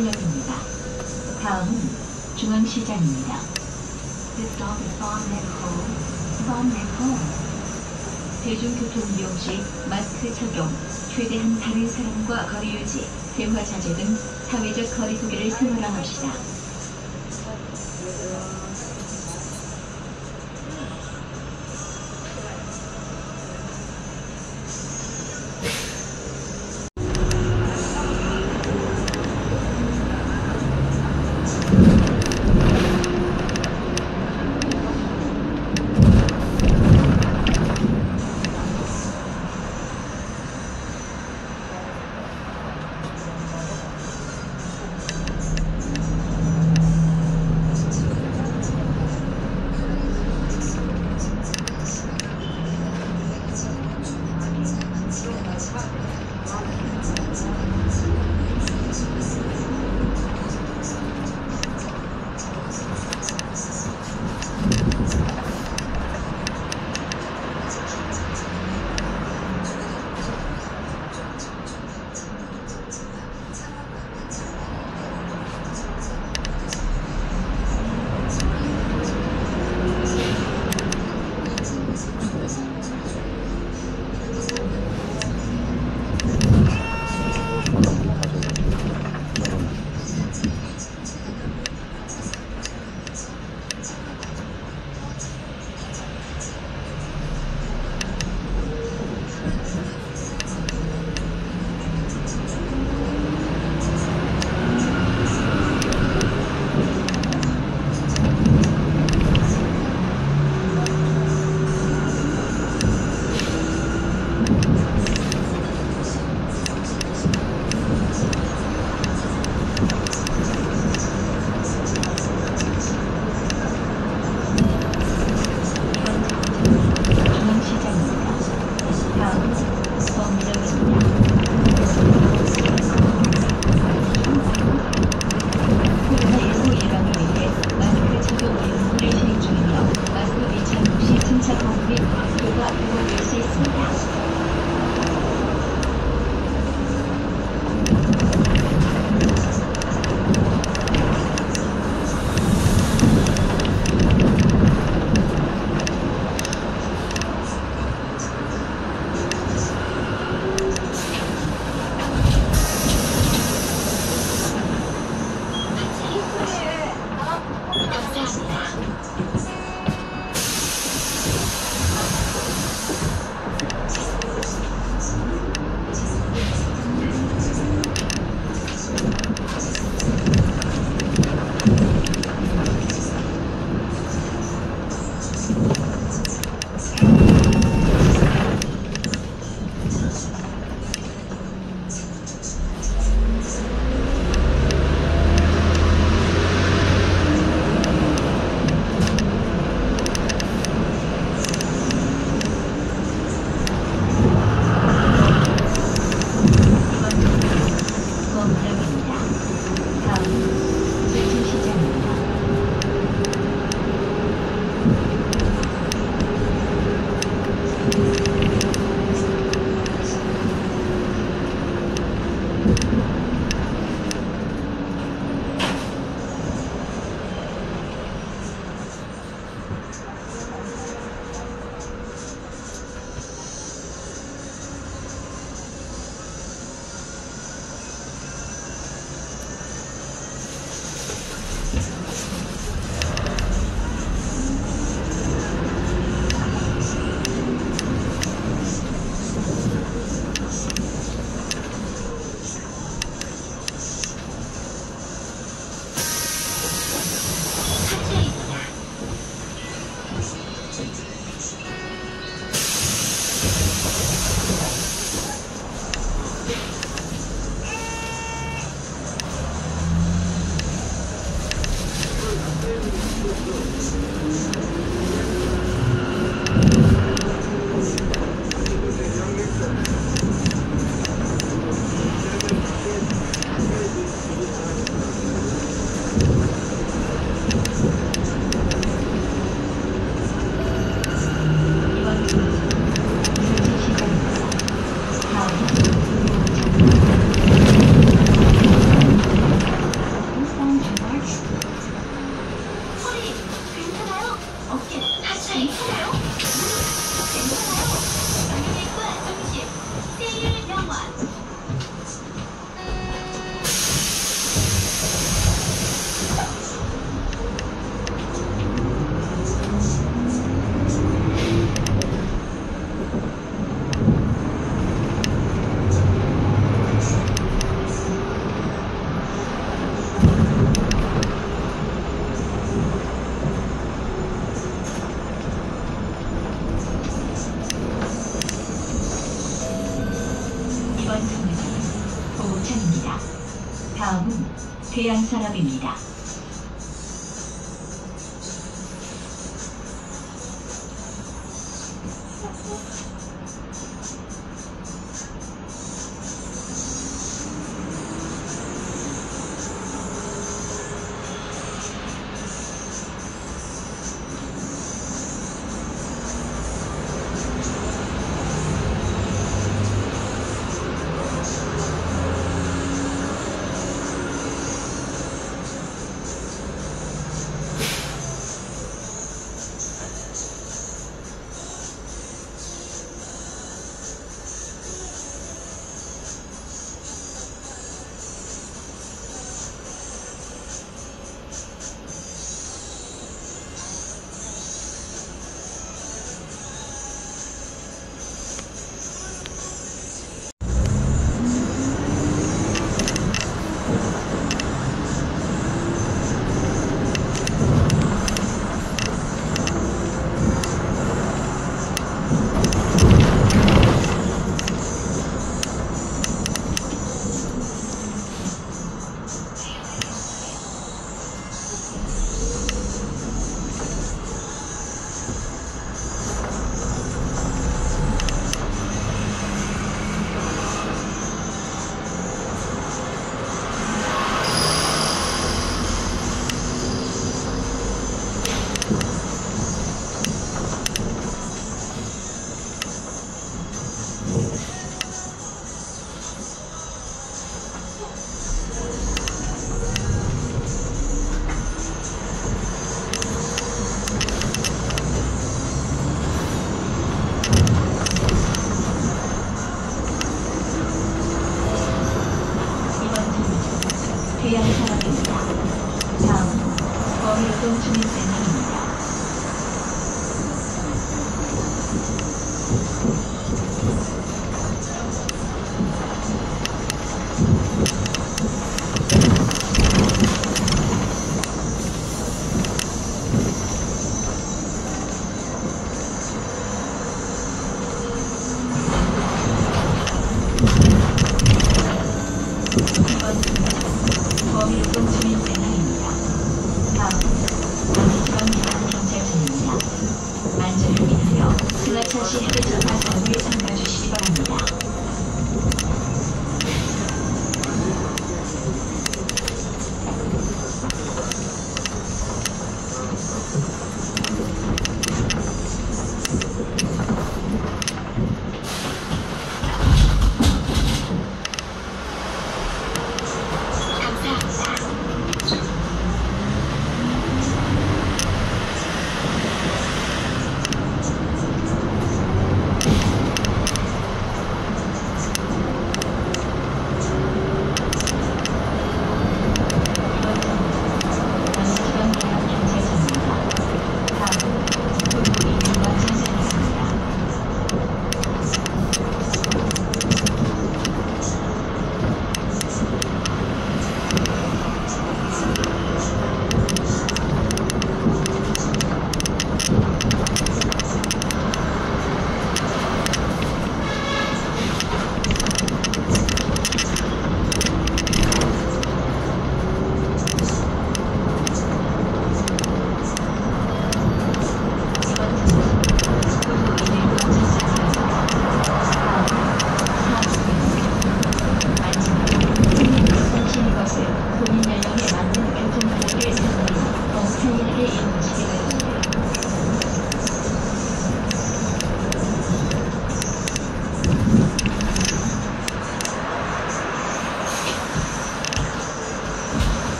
꼴역입니다. 다음은 중앙시장입니다. This stop is Bonnet Hall. 대중교통 이용 시 마스크 착용, 최대한 다른 사람과 거리 유지, 대화 자제 등 사회적 거리 두기를 생활화합시다. 중앙시장입니다. 대양 산업입니다.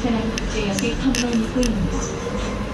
부산항 국제역의 텀블러 입구입니다.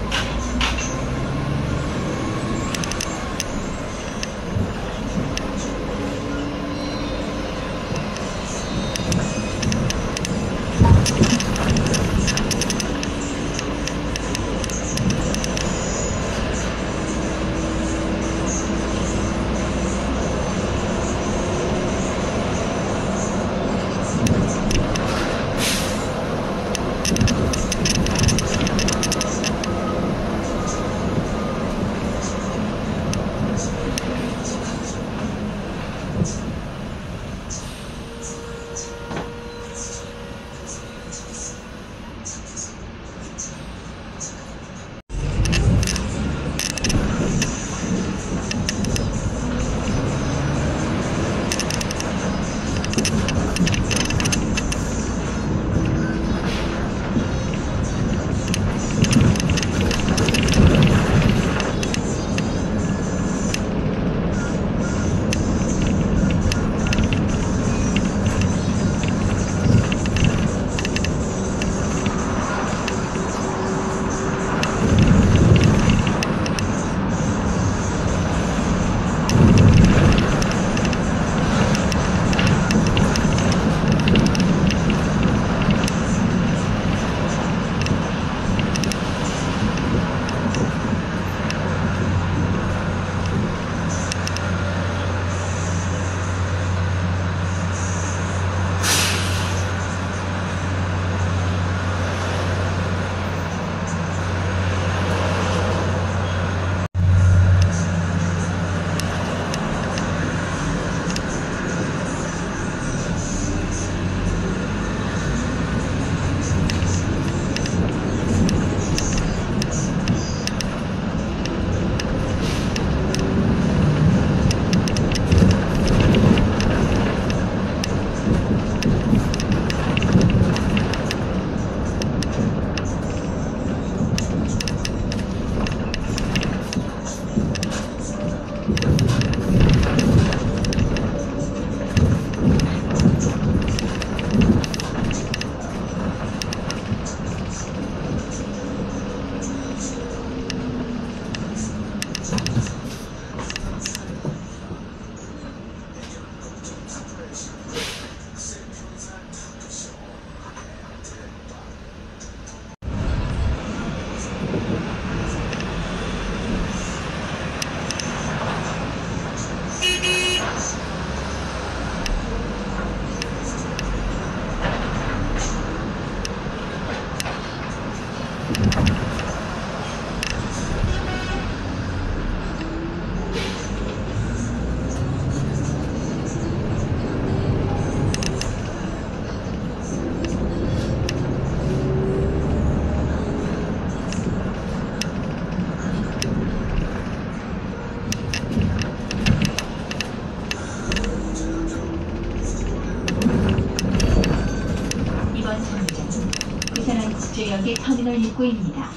19입니다.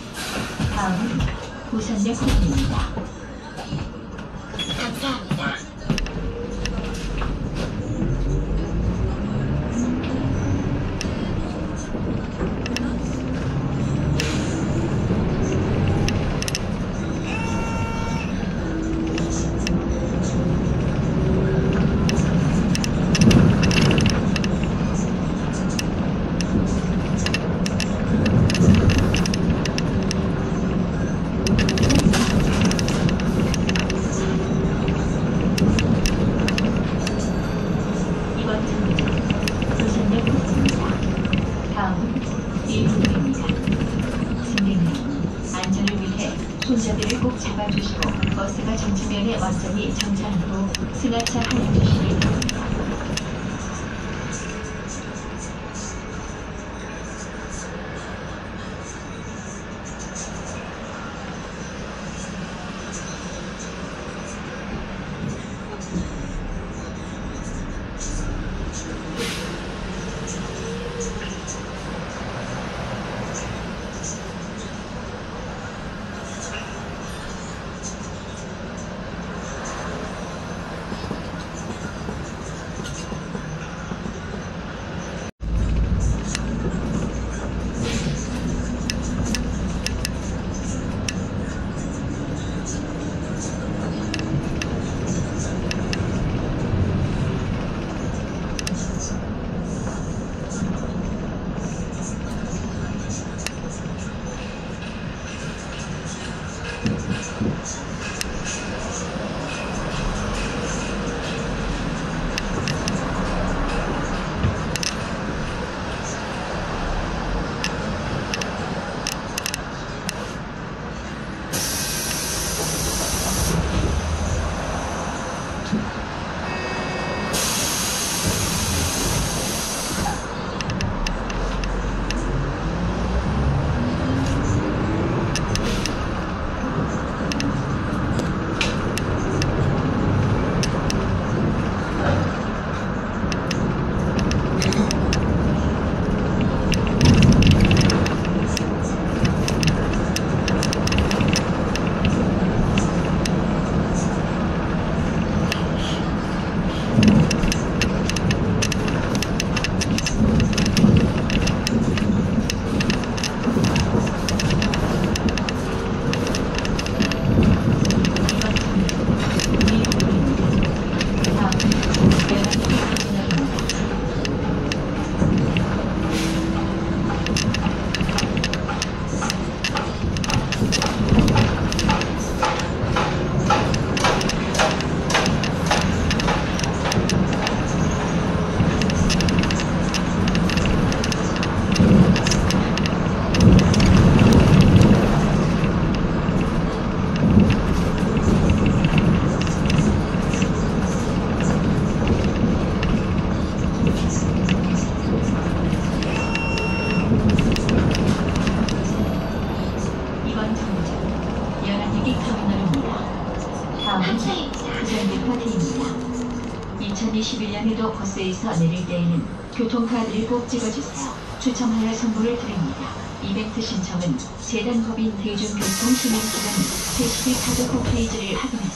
다음은 부산역 입니다 교통카드를 꼭 찍어주세요. 추첨하여 선물을 드립니다. 이벤트 신청은 재단법인 대중교통시민기관 세시기 카드 홈페이지를 확인하세요.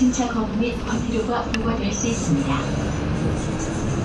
승차 거부 및 과태료가 부과될 수 있습니다.